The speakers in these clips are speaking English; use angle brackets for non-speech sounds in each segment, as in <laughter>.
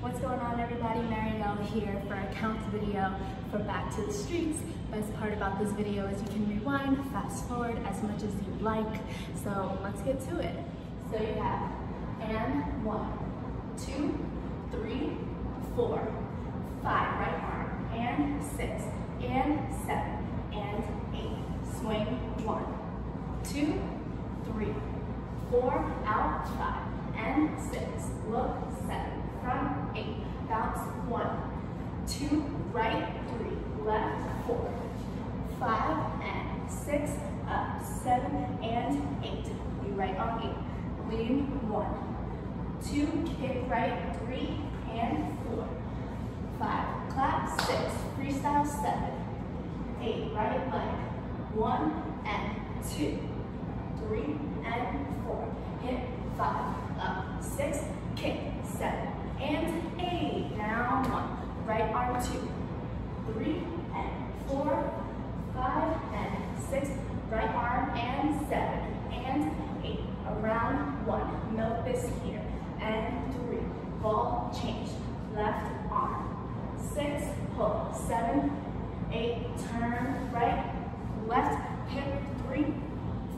What's going on everybody? Marielle here for a count video for Back to the Streets. Best part about this video is you can rewind, fast forward as much as you like. So let's get to it. So you have and one, two, three, four, five, right arm, and six, and seven, and eight. Swing, one, two, three, four, out, five, and six, look, seven, front, eight, bounce, one, two, right, three, left, four, five, and six, up, seven, and eight. You right on eight. Lean, one, two, kick right, three, and four, five, clap, six, freestyle, seven, eight, right leg, one, and two, three, and four, hit, five, up, six, kick, seven, and eight. Down one. Two. Three and four, five and six. Right arm and seven and eight. Around one. Milk this here. And three. Ball change. Left arm. Six. Pull. Seven. Eight. Turn. Right. Left. Hip. Three.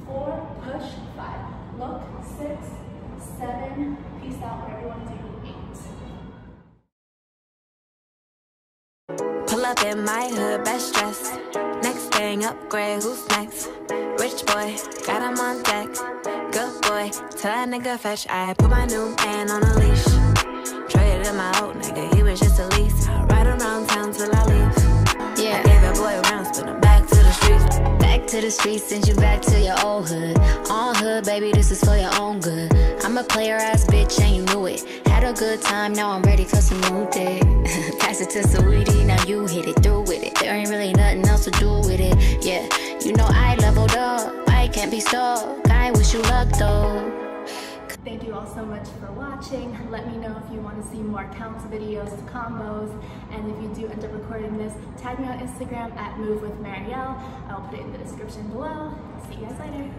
Four. Push. Five. Look. Six. Seven. Peace out. Everyone do Pull up in my hood, best dressed. Next thing, upgrade, who's next? Rich boy, got him on deck. Good boy, tell that nigga fetch. I put my new man on a leash. Traded in my old nigga, he was just a lease. I ride around town till I leave. Yeah, I gave a boy rounds, but I'm back to the streets. Back to the streets, send you back to your old hood. On hood, baby, this is for your own good. I'm a player ass bitch, and you knew it. Good time, now I'm ready for some new dick. <laughs> Pass it to Saweetie, now you hit it through with it. There ain't really nothing else to do with it. Yeah, you know I leveled up, I can't be stuck. I wish you luck though. Thank you all so much for watching. Let me know if you want to see more counts videos, combos, and if you do end up recording this, tag me on Instagram at Move with Marielle. I will put it in the description below. See you guys later.